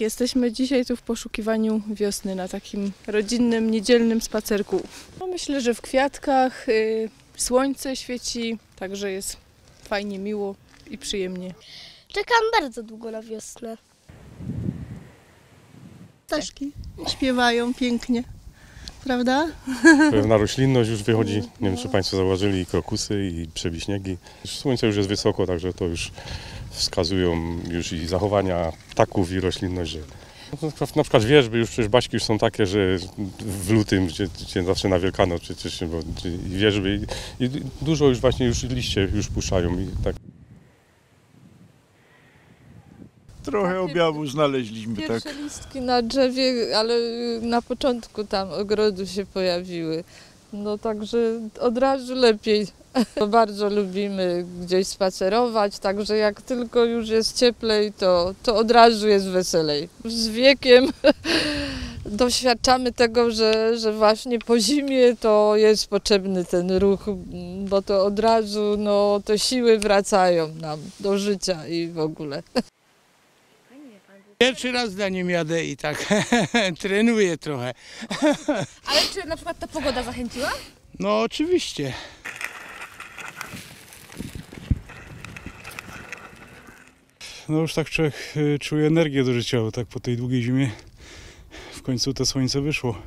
Tak, jesteśmy dzisiaj tu w poszukiwaniu wiosny na takim rodzinnym, niedzielnym spacerku. No, myślę, że w kwiatkach y, słońce świeci, także jest fajnie, miło i przyjemnie. Czekam bardzo długo na wiosnę. Ptaszki śpiewają pięknie, prawda? Pewna roślinność już wychodzi. Nie wiem, czy Państwo zauważyli, i krokusy, i przewiśniegi. Słońce już jest wysoko, także to już wskazują już i zachowania ptaków i roślinność, że na przykład- na przykład wierzby, już przecież baśki już są takie, że w lutym, gdzie, gdzie zawsze na Wielkanoc przecież, bo wierzby i, i dużo już właśnie już liście już puszczają i tak. Trochę objawu znaleźliśmy, tak. Pierwsze listki na drzewie, ale na początku tam ogrodu się pojawiły. No także od razu lepiej. Bardzo lubimy gdzieś spacerować, także jak tylko już jest cieplej, to, to od razu jest weselej. Z wiekiem doświadczamy tego, że, że właśnie po zimie to jest potrzebny ten ruch, bo to od razu no, te siły wracają nam do życia i w ogóle. Pierwszy raz za nim jadę i tak trenuję trochę. Ale czy na przykład ta pogoda zachęciła? No oczywiście. No już tak człowiek y, czuje energię do życia, tak po tej długiej zimie w końcu to słońce wyszło.